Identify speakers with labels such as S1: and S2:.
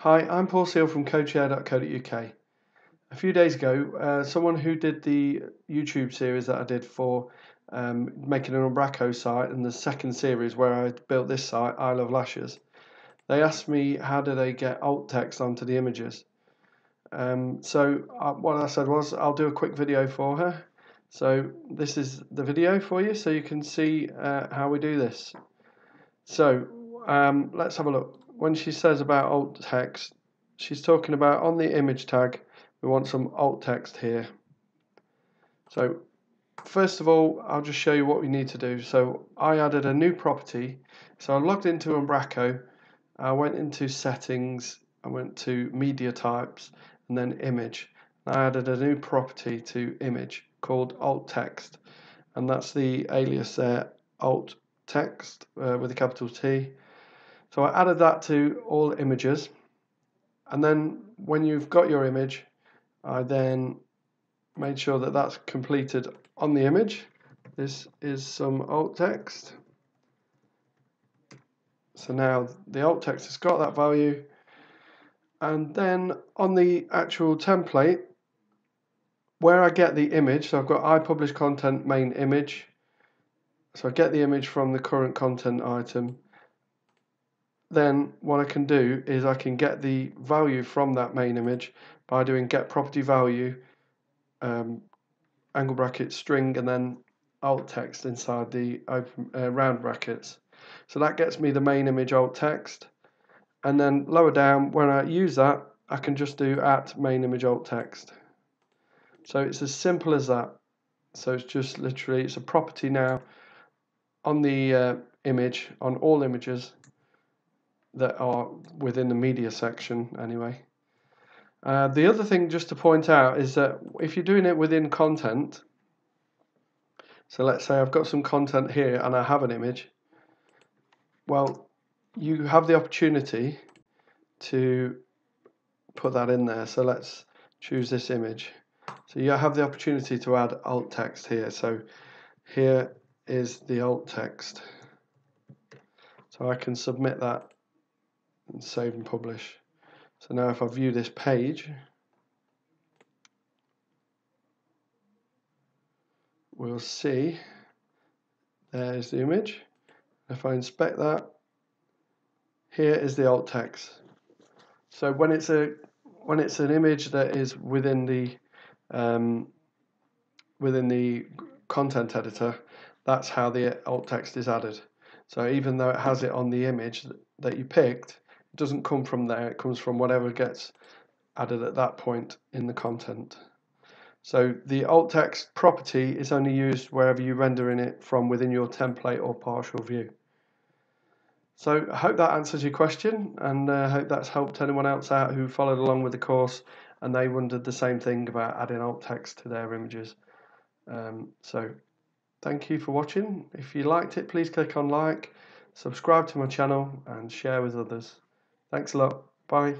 S1: Hi, I'm Paul Seal from codeshare.co.uk. A few days ago, uh, someone who did the YouTube series that I did for um, making an Umbraco site and the second series where I built this site, Eye Love Lashes, they asked me how do they get alt text onto the images. Um, so uh, what I said was I'll do a quick video for her. So this is the video for you so you can see uh, how we do this. So um, let's have a look when she says about alt text, she's talking about on the image tag, we want some alt text here. So first of all, I'll just show you what we need to do. So I added a new property. So I logged into Umbraco, I went into settings, I went to media types, and then image. I added a new property to image called alt text, and that's the alias there, alt text uh, with a capital T. So I added that to all images. And then when you've got your image, I then made sure that that's completed on the image. This is some alt text. So now the alt text has got that value. And then on the actual template, where I get the image, so I've got I publish content main image. So I get the image from the current content item then what I can do is I can get the value from that main image by doing get property value um, angle bracket string and then alt text inside the open uh, round brackets. So that gets me the main image alt text. And then lower down when I use that I can just do at main image alt text. So it's as simple as that. So it's just literally it's a property now on the uh, image on all images that are within the media section anyway. Uh, the other thing just to point out is that if you're doing it within content, so let's say I've got some content here and I have an image, well, you have the opportunity to put that in there. So let's choose this image. So you have the opportunity to add alt text here. So here is the alt text. So I can submit that and save and publish. So now if I view this page, we'll see there's the image. If I inspect that, here is the alt text. So when it's a when it's an image that is within the um, within the content editor, that's how the alt text is added. So even though it has it on the image that you picked, doesn't come from there, it comes from whatever gets added at that point in the content. So the alt text property is only used wherever you render in it from within your template or partial view. So I hope that answers your question and I uh, hope that's helped anyone else out who followed along with the course and they wondered the same thing about adding alt text to their images. Um, so thank you for watching. If you liked it, please click on like, subscribe to my channel and share with others. Thanks a lot. Bye.